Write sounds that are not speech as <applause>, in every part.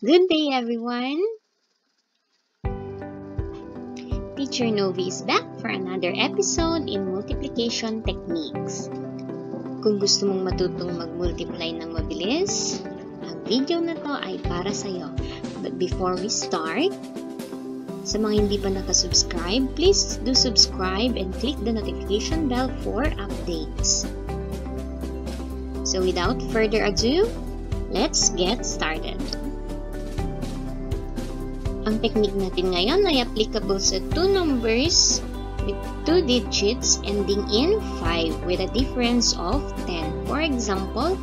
Good day, everyone! Teacher Novi is back for another episode in Multiplication Techniques. Kung gusto mong matutong mag-multiply ng mabilis, ang video na to ay para sa'yo. But before we start, sa mga hindi pa nakasubscribe, please do subscribe and click the notification bell for updates. So without further ado, let's get started. Ang technique natin ngayon ay applicable sa two numbers with two digits ending in 5 with a difference of 10. For example,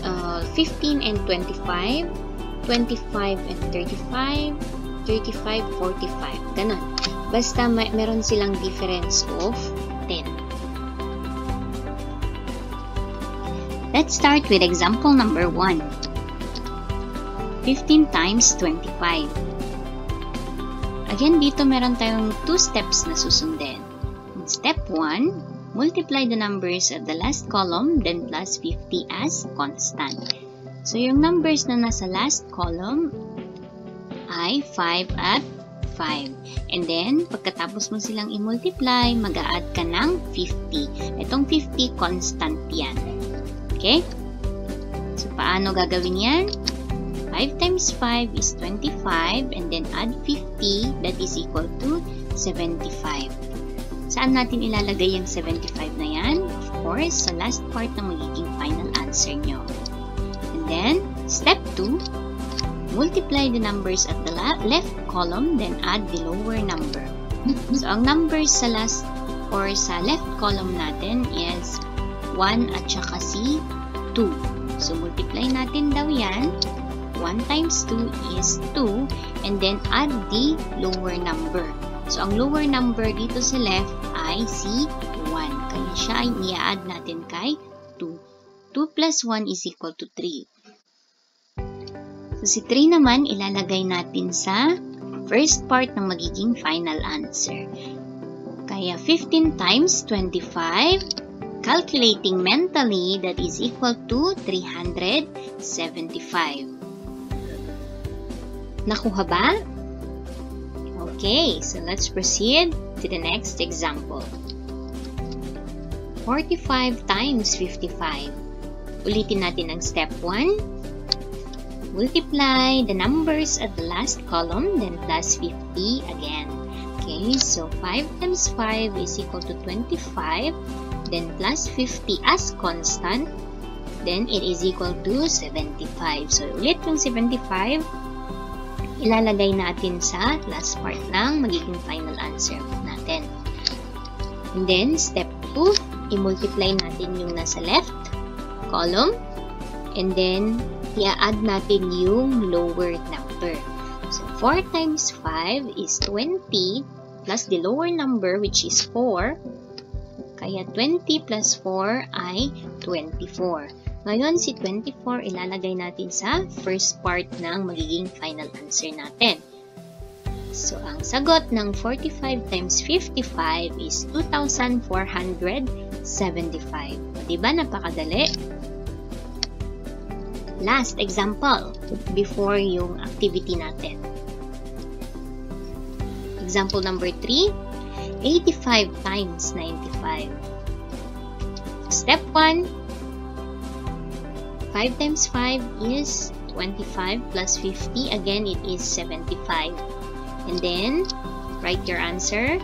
uh, 15 and 25, 25 and 35, 35, 45. Ganon. Basta may, meron silang difference of 10. Let's start with example number 1. 15 times 25. Again, dito meron tayong two steps na susundin. In step 1, multiply the numbers at the last column, then plus 50 as constant. So, yung numbers na nasa last column ay 5 at 5. And then, pagkatapos mo silang i-multiply, mag-a-add ka ng 50. Itong 50, constant yan. Okay? So, paano gagawin yan? 5 times 5 is 25 and then add 50 that is equal to 75. Saan natin ilalagay yung 75 na yan? Of course, sa last part na magiging final answer nyo. And then, step 2, multiply the numbers at the left column then add the lower number. <laughs> So, ang numbers sa last or sa left column natin is 1 at saka si 2. So, multiply natin daw yan 1 times 2 is 2 and then add the lower number. So, ang lower number dito sa left ay si 1. Kaya siya ay i-add natin kay 2. 2 plus 1 is equal to 3. So, si 3 naman ilalagay natin sa first part ng magiging final answer. Kaya 15 times 25, calculating mentally, that is equal to 375. Nakuha ba? Okay, so let's proceed to the next example. 45 times 55. Ulitin natin ang step 1. Multiply the numbers at the last column, then plus 50 again. Okay, so 5 times 5 is equal to 25, then plus 50 as constant, then it is equal to 75. So, ulit yung 75, ilalagay natin sa last part ng magiging final answer natin. And then, step 2, i-multiply natin yung nasa left column. And then, i-add natin yung lower number. So, 4 times 5 is 20 plus the lower number which is 4. Kaya 20 plus 4 ay 24. Ngayon, si 24 ilalagay natin sa first part ng magiging final answer natin. So, ang sagot ng 45 times 55 is 2,475. Diba napakadali? Last example, before yung activity natin. Example number 3, 85 times 95. Step 1, 5 times 5 is 25 plus 50. Again, it is 75. And then, write your answer.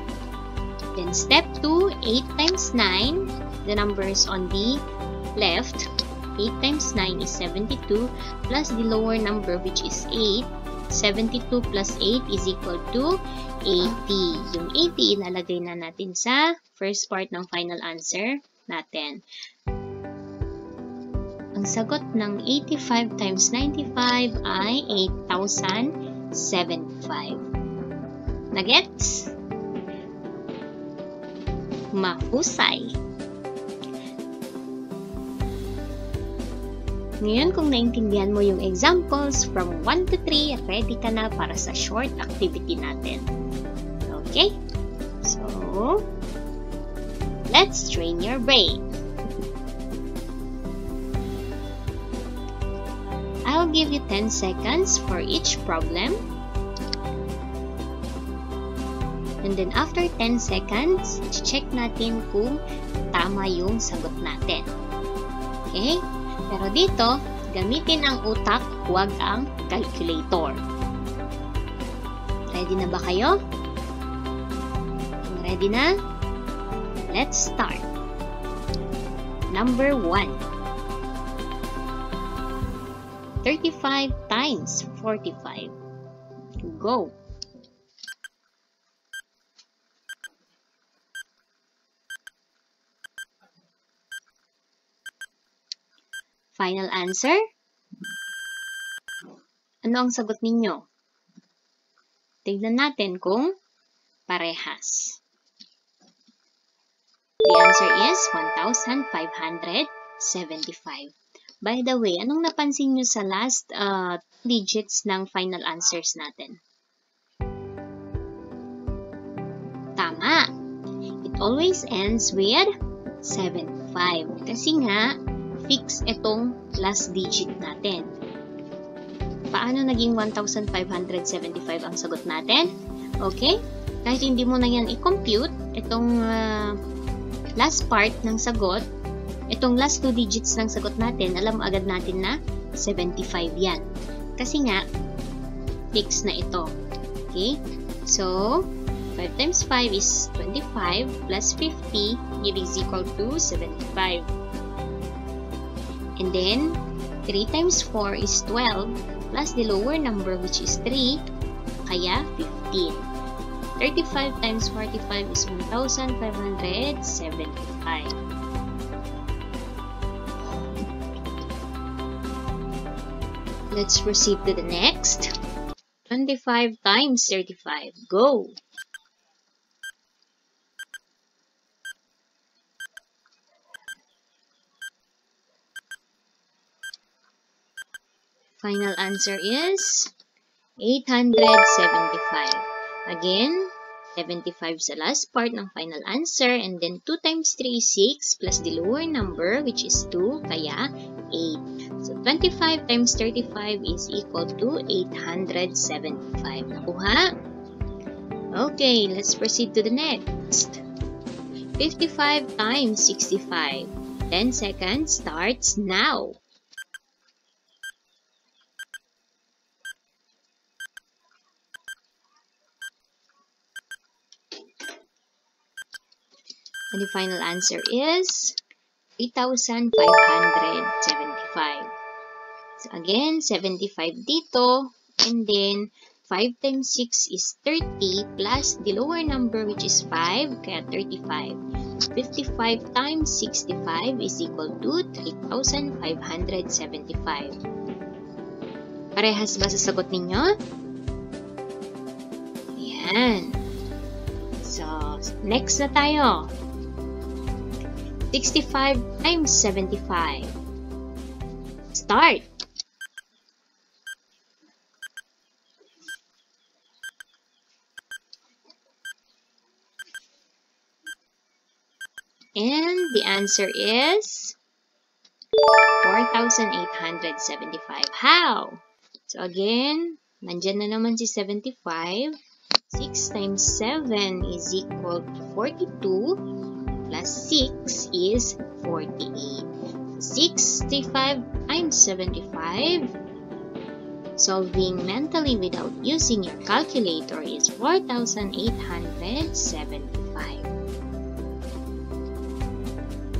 Then step 2, 8 times 9. The numbers on the left. 8 times 9 is 72 plus the lower number which is 8. 72 plus 8 is equal to 80. Yung 80 ilalagay na natin sa first part ng final answer natin. Sagot ng 85 times 95 ay 8,075. Nagets? Mahusay. Ngayon, kung naintindihan mo yung examples from 1 to 3, ready ka na para sa short activity natin. Okay? So, let's train your brain. Give you 10 seconds for each problem. And then after 10 seconds, check natin kung tama yung sagot natin. Okay? Pero dito, gamitin ang utak, huwag ang calculator. Ready na ba kayo? Ready na, let's start. Number 1. 35 times 45. Go! Final answer? Ano ang sagot ninyo? Tignan natin kung parehas. The answer is 1,575. By the way, anong napansin nyo sa last uh, digits ng final answers natin? Tama! It always ends with 75. Kasi nga, fix itong last digit natin. Paano naging 1,575 ang sagot natin? Okay? Kahit hindi mo na yan i-compute, itong uh, last part ng sagot, itong last two digits ng sagot natin, alam agad natin na 75 yan. Kasi nga, fix na ito. Okay? So, 5 times 5 is 25 plus 50 it is equal to 75. And then, 3 times 4 is 12 plus the lower number which is 3, kaya 15. 35 times 45 is 1,575. Let's proceed to the next. 25 times 35. Go! Final answer is 875. Again, 75 sa last part ng final answer and then 2 times 3 is 6 plus the lower number which is 2 kaya 8. So 25 times 35 is equal to 875. Nakuha? Okay, let's proceed to the next. 55 times 65. 10 seconds starts now. And the final answer is 3,575. So again, 75 dito. And then, 5 times 6 is 30 plus the lower number which is 5, kaya 35. 55 times 65 is equal to 3,575. Parehas ba sa sagot ninyo? Yan. So, next na tayo. 65 times 75. Start! And the answer is 4,875. How? So again, nandyan na naman si 75. 6 times 7 is equal to 42 plus 6 is 48. 65 times 75 solving mentally without using your calculator is 4,875.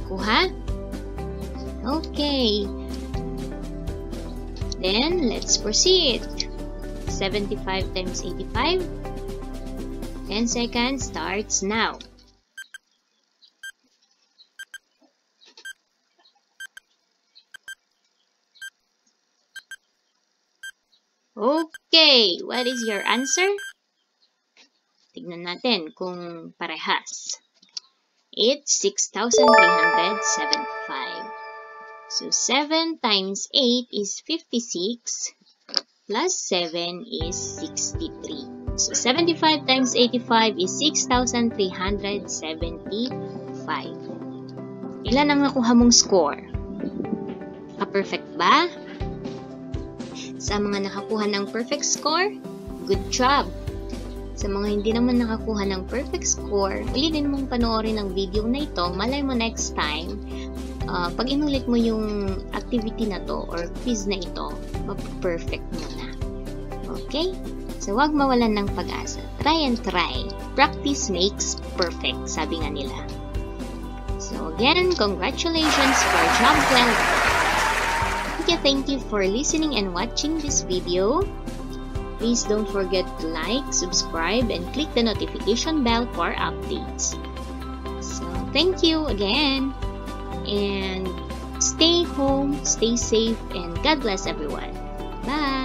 Kuha? Okay. Then, let's proceed. 75 times 85. 10 seconds starts now. Okay, what is your answer? Tignan natin kung parehas. It's 6,375. So, 7 times 8 is 56, plus 7 is 63. So, 75 times 85 is 6,375. Ilan ang nakuha mong score? A-perfect ba? Sa mga nakakuha ng perfect score, good job! Sa mga hindi naman nakakuha ng perfect score, ulitin mong panoorin ang video na ito. Malay mo next time, uh, pag inulit mo yung activity na to or quiz na ito, map-perfect mo na. Okay? So, huwag mawalan ng pag-asa. Try and try. Practice makes perfect, sabi nga nila. So, again, congratulations for job well. Thank you, thank you for listening and watching this video. Please don't forget to like, subscribe, and click the notification bell for updates. So, thank you again. And stay home, stay safe, and God bless everyone. Bye!